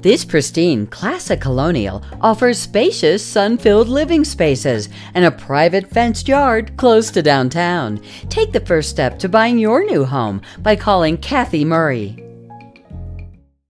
This pristine classic colonial offers spacious, sun filled living spaces and a private fenced yard close to downtown. Take the first step to buying your new home by calling Kathy Murray.